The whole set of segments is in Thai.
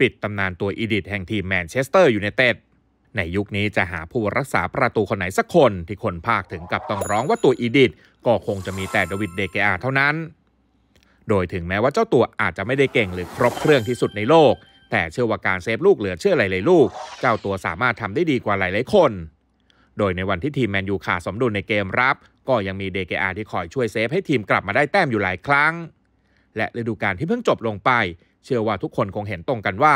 ปิดตำนานตัว edit แห่งทีมแมนเชสเตอร์ยูไนเต็ดในยุคนี้จะหาผู้รักษาประตูคนไหนสักคนที่คนพากย์ถึงกับต้องร้องว่าตัว edit ก็คงจะมีแต่เดวิดเดเกอาเท่านั้น โดยถึงแม้ว่าเจ้าตัวอาจจะไม่ได้เก่งหรือครบเครื่องที่สุดในโลก แต่เชื่อว่าการเซฟลูกเหลือเชื่อหลายๆลูก เจ้าตัวสามารถทำได้ดีกว่าหลายๆคน โดยในวันที่ทีมแมนยูขาดสมดุลในเกมรับ ก็ยังมีเดเกอาที่คอยช่วยเซฟให้ทีมกลับมาได้แต้มอยู่หลายครั้ง และฤดูกาลที่เพิ่งจบลงไป เชื่อว่าทุกคนคงเห็นตรงกันว่า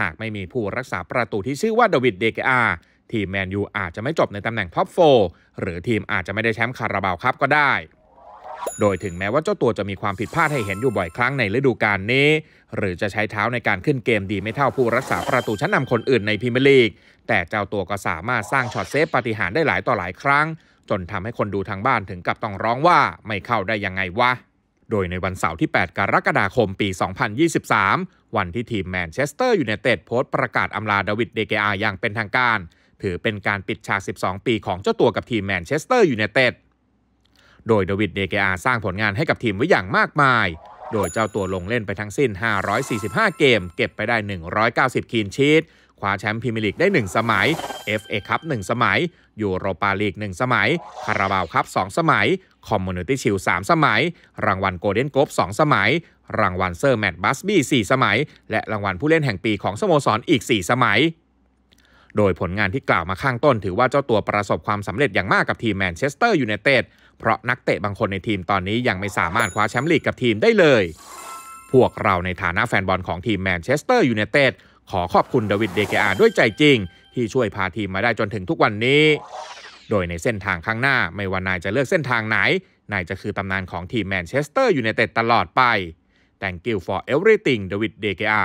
หากไม่มีผู้รักษาประตูที่ชื่อว่าดาวิดเดเกอาทีมแมนยูอาจจะไม่จบในตำแหน่ง top four หรือทีมอาจจะไม่ได้แชมป์คาราบาวคัพก็ได้ โดยถึงแม้ว่าเจ้าตัวจะมีความผิดพลาดให้เห็นอยู่บ่อยครั้งในฤดูกาลนี้ หรือจะใช้เท้าในการขึ้นเกมดีไม่เท่าผู้รักษาประตูชั้นนำคนอื่นในพรีเมียร์ลีก แต่เจ้าตัวก็สามารถสร้างช็อตเซฟปาฏิหาริย์ได้หลายต่อหลายครั้ง จนทำให้คนดูทางบ้านถึงกับต้องร้องว่าไม่เข้าได้ยังไงวะ โดยในวันเสาร์ที่ 8 กรกฎาคมปี 2023 วันที่ทีมแมนเชสเตอร์ยูไนเต็ดโพสต์ประกาศอำลาดาวิดเดเกอาอย่างเป็นทางการ ถือเป็นการปิดฉาก 12 ปีของเจ้าตัวกับทีมแมนเชสเตอร์ยูไนเต็ดโดยดาวิดเดเกอาสร้างผลงานให้กับทีมไว้อย่างมากมาย โดยเจ้าตัวลงเล่นไปทั้งสิ้น 545 เกม เก็บไปได้ 190 clean sheet คว้าแชมป์พรีเมียร์ลีกได้ 1 สมัย FA คัพ1สมัย ยูโรปาลีก 1 สมัย คาราบาวคัพ2สมัย คอมมูนิตี้ชิลด์3สมัย รางวัลโกลเด้นโกลฟ2สมัย รางวัลเซอร์แมตต์บัสบี้4สมัย และรางวัลผู้เล่นแห่งปีของสโมสรอีก 4 สมัย โดยผลงานที่กล่าวมาข้างต้น ถือว่าเจ้าตัวประสบความสำเร็จอย่างมากกับทีมแมนเชสเตอร์ยูไนเต็ดเพราะนักเตะบางคนในทีมตอนนี้ยังไม่สามารถคว้าแชมป์ลีกกับทีมได้เลย พวกเราในฐานะแฟนบอลของทีมแมนเชสเตอร์ยูไนเต็ดขอขอบคุณเดวิดเดเกอาด้วยใจจริง ที่ช่วยพาทีมมาได้จนถึงทุกวันนี้ โดยในเส้นทางข้างหน้าไม่ว่านายจะเลือกเส้นทางไหน นายจะคือตำนานของทีมแมนเชสเตอร์อยู่ในเต็ดตลอดไป Thank you for everything ดาวิดเดเกอา